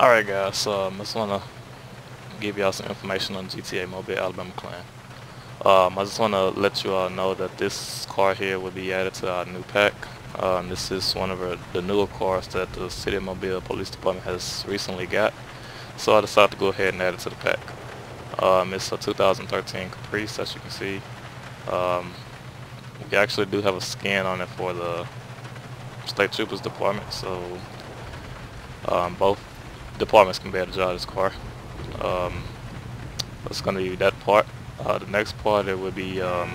Alright guys, so um, I just want to give y'all some information on GTA Mobile Alabama Clan. Um, I just want to let you all know that this car here will be added to our new pack. Um, this is one of our, the newer cars that the City of Mobile Police Department has recently got. So I decided to go ahead and add it to the pack. Um, it's a 2013 Caprice as you can see. Um, we actually do have a scan on it for the State Troopers Department, so um, both departments can be able to drive this car. Um, that's going to be that part. Uh, the next part it would be um,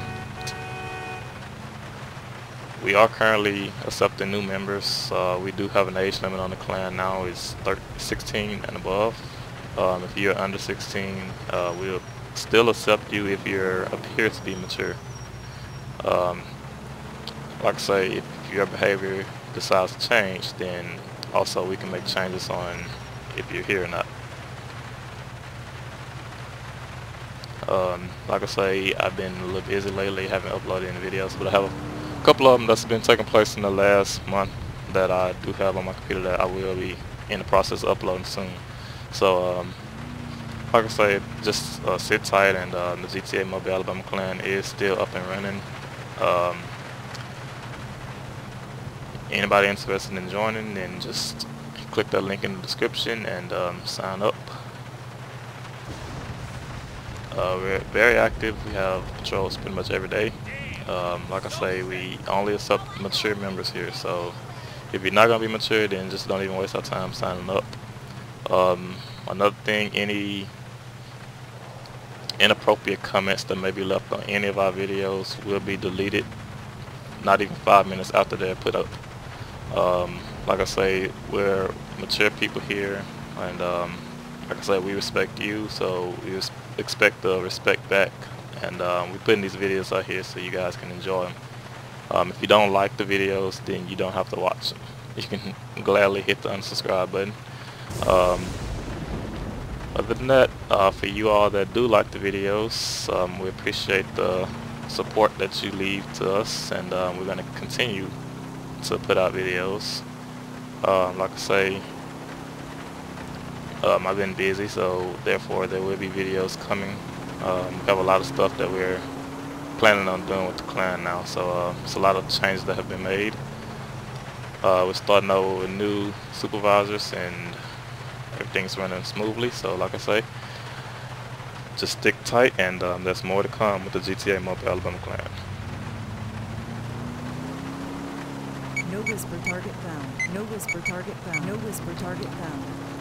we are currently accepting new members. Uh, we do have an age limit on the clan now. It's 16 and above. Um, if you're under 16, uh, we'll still accept you if you appear to be mature. Um, like I say, if your behavior decides to change, then also we can make changes on if you're here or not. Um, like I say, I've been a little busy lately, haven't uploaded any videos, but I have a couple of them that's been taking place in the last month that I do have on my computer that I will be in the process of uploading soon. So, um, like I say, just uh, sit tight and uh, the GTA Mobile Alabama clan is still up and running. Um, anybody interested in joining, then just click that link in the description and um, sign up. Uh, we're very active. We have patrols pretty much every day. Um, like I say, we only accept mature members here. So if you're not going to be mature, then just don't even waste our time signing up. Um, another thing, any inappropriate comments that may be left on any of our videos will be deleted not even five minutes after they're put up. Um, like I say, we're mature people here, and um, like I said, we respect you, so we expect the respect back. And um, we're putting these videos out here so you guys can enjoy them. Um, if you don't like the videos, then you don't have to watch them. You can gladly hit the unsubscribe button. Um, other than that, uh, for you all that do like the videos, um, we appreciate the support that you leave to us, and um, we're going to continue to put out videos. Um, like I say, um, I've been busy, so therefore there will be videos coming. Um, we have a lot of stuff that we're planning on doing with the clan now, so uh, it's a lot of changes that have been made. Uh, we're starting out with new supervisors and everything's running smoothly, so like I say, just stick tight and um, there's more to come with the GTA Mobile Alabama clan. No whisper target found. No whisper target found. No whisper target found.